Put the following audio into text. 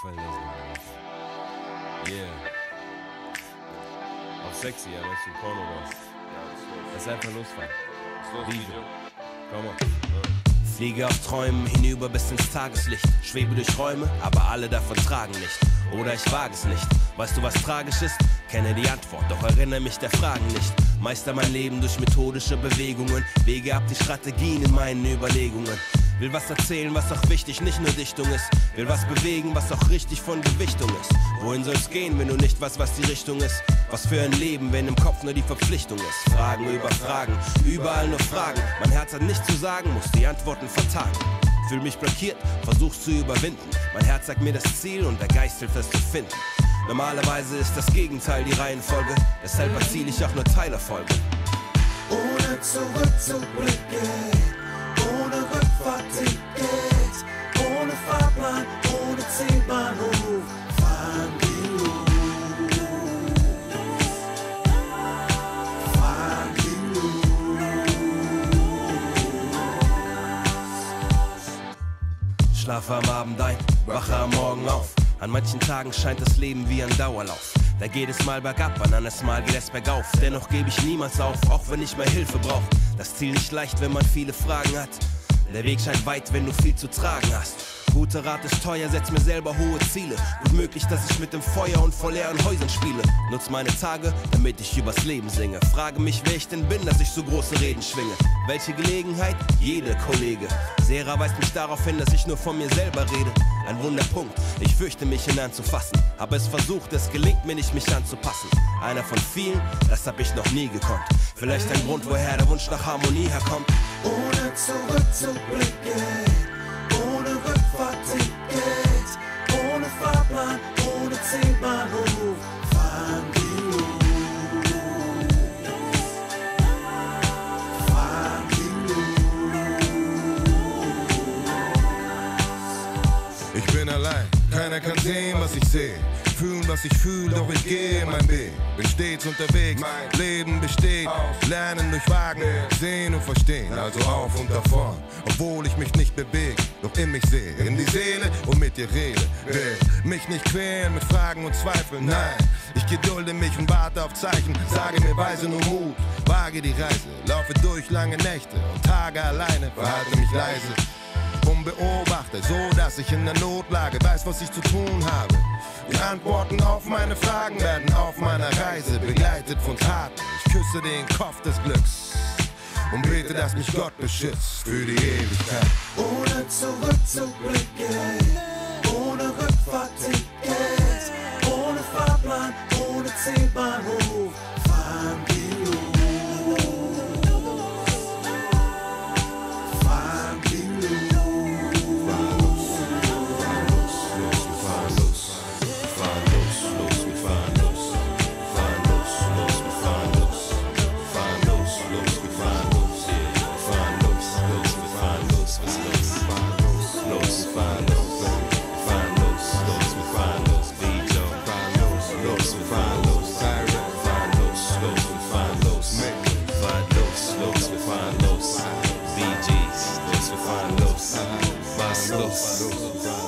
voll los. Yeah. Auf sexy, weißt du, Porno was. Lass einfach losfahren. DJ. Komm on. Fliege auf Träumen hinüber bis ins Tageslicht. Schwebe durch Räume, aber alle davon tragen nicht. Oder ich wage es nicht. Weißt du, was tragisch ist? Kenne die Antwort, doch erinnere mich der Fragen nicht. Meister mein Leben durch methodische Bewegungen. Wege ab die Strategien in meinen Überlegungen. Will was erzählen, was auch wichtig, nicht nur Dichtung ist. Will was bewegen, was auch richtig von Gewichtung ist. Wohin soll's gehen, wenn du nicht weißt, was die Richtung ist? Was für ein Leben, wenn im Kopf nur die Verpflichtung ist? Fragen über Fragen, überall nur Fragen. Mein Herz hat nichts zu sagen, muss die Antworten vertagen. Fühl mich blockiert, versuch's zu überwinden. Mein Herz sagt mir das Ziel und der Geist hilft es zu finden. Normalerweise ist das Gegenteil die Reihenfolge, deshalb erziele ich auch nur Teilerfolge. Ohne zurückzublicken, Schlafe am Abend ein, wache am Morgen auf. An manchen Tagen scheint das Leben wie ein Dauerlauf. Da geht es mal bergab, an anderes Mal geht es bergauf. Dennoch gebe ich niemals auf, auch wenn ich mehr Hilfe brauch. Das Ziel nicht leicht, wenn man viele Fragen hat. Der Weg scheint weit, wenn du viel zu tragen hast. Guter Rat ist teuer, setz mir selber hohe Ziele. Gut möglich, dass ich mit dem Feuer und vor leeren Häusern spiele. Nutz meine Tage, damit ich übers Leben singe. Frage mich, wer ich denn bin, dass ich so große Reden schwinge. Welche Gelegenheit? Jede Kollege. Sera weist mich darauf hin, dass ich nur von mir selber rede. Ein Wunderpunkt, ich fürchte mich ihn anzufassen. Habe es versucht, es gelingt mir nicht, mich anzupassen. Einer von vielen, das hab ich noch nie gekonnt. Vielleicht ein Grund, woher der Wunsch nach Harmonie herkommt. Ohne zurückzublicken, Ich bin allein, keiner kann sehen, was ich sehe. Fühlen, was ich fühle, doch ich gehe mein Weg. Bin stets unterwegs, mein Leben besteht. Lernen durch Wagen, sehen und verstehen. Also auf und davon, obwohl ich mich nicht bewege, doch in mich sehe. In die Seele und mit dir rede. Will mich nicht quälen mit Fragen und Zweifeln, nein. Ich gedulde mich und warte auf Zeichen. Sage mir weise nur Mut, wage die Reise. Laufe durch lange Nächte und Tage alleine, verhalte mich leise unbeobachtet, so dass ich in der Notlage weiß, was ich zu tun habe. Die Antworten auf meine Fragen werden auf meiner Reise begleitet von Taten. Ich küsse den Kopf des Glücks und bete, dass mich Gott beschützt für die Ewigkeit. Ohne zurückzublicken, ohne Rückfahrticket, ohne Fahrplan, ohne Zielbahnhof, Dos.